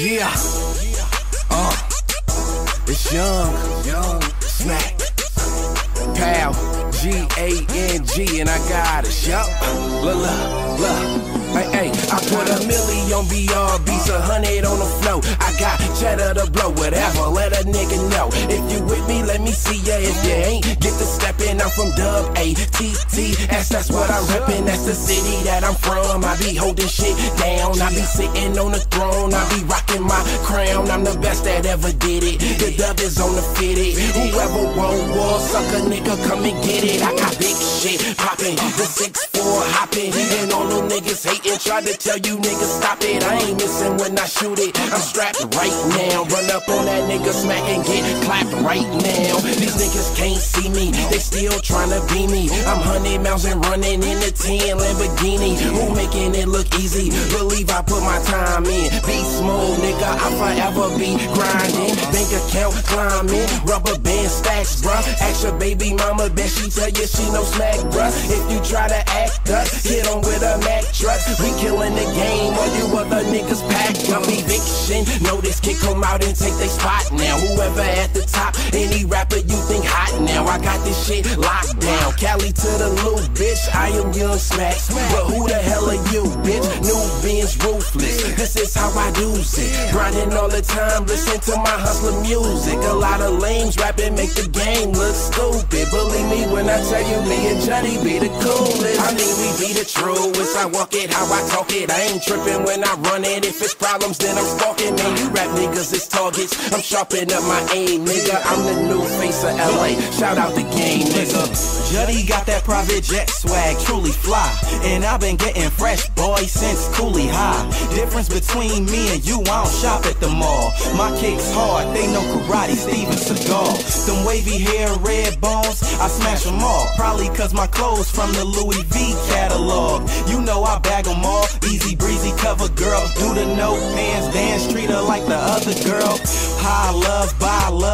Yeah. Uh. It's young. Young. Smack. POW. G A N G, and I got it. Yup. La la la. Hey, hey, I put a milli on BRBs, a hundred on the flow. I got cheddar to blow, whatever, let a nigga know. If you with me, let me see ya. If you ain't, get the steppin'. I'm from Dub A T T S. That's what I'm reppin'. That's the city that I'm from. I be holding shit down. I be sitting on the throne. I be rocking my crown. I'm the best that ever did it. The dub is on the fitted. Whoever want war, suck a nigga, come and get it. I got big shit poppin', the six four hoppin', and all them niggas hate hating, try to tell you niggas stop it. I ain't missing when I shoot it. I'm strapped right now. Run up on that nigga, smack and get clapped right now. These niggas can't see me, they still trying to be me. I'm hundred miles and running in the 10 Lamborghini. Who making it look easy? Believe I put my time in. Beast mode, nigga, I forever be grinding. Bank account climbing, rubber band stacks, bruh. Ask your baby mama, bet she tell you she no smack, bruh. If you try to act us, hit on with a Mac truck. We killing the game, or you other niggas pack Know this kid come out and take their spot now. Whoever at the top, any rapper you think hot now. I got this shit locked down. Cali to the loop, bitch. I am young smack. But who This is how I do it. Grinding all the time, listen to my hustler music. A lot of lames rapping make the game look stupid. Believe me when I tell you, me and Johnny be the coolest. I mean, we be the truest. I walk it how I talk it. I ain't tripping when I run it. If it's problems, then I'm stalking. Man, you rap niggas it's targets. I'm sharpening up my aim, nigga. I'm the new face of LA. Shout out the game, nigga. Juddy got that private jet swag, truly fly. And I've been getting fresh, boy, since Cooley High. Difference between me and you, I don't shop at the mall. My kicks hard, they know karate, Steven Seagal. Them wavy hair, red bones, I smash them all. Probably cause my clothes from the Louis V catalog. You know I bag them all. Easy breezy cover girl. Do the no pants dance, treat her like the other girl. High love, buy love,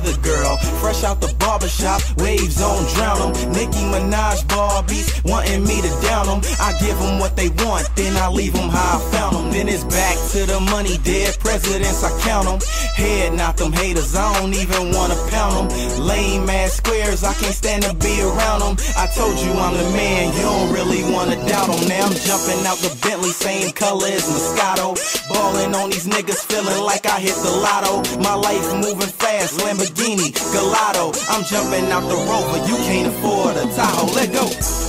got other girl. Fresh out the barbershop, waves on drown them. Nicki Minaj Barbies wanting me to down them. I give them what they want, then I leave them how I found them. Then it's back to the money, dead presidents, I count them. Head not them haters, I don't even wanna pound them. Lame ass squares, I can't stand to be around them. I told you I'm the man, you don't really wanna doubt them. Now I'm jumping out the Bentley, same color as Moscato. Balling on these niggas, feeling like I hit the lotto. My life Lamborghini, Gelato. I'm jumping out the Rover, you can't afford a Tahoe. Let go.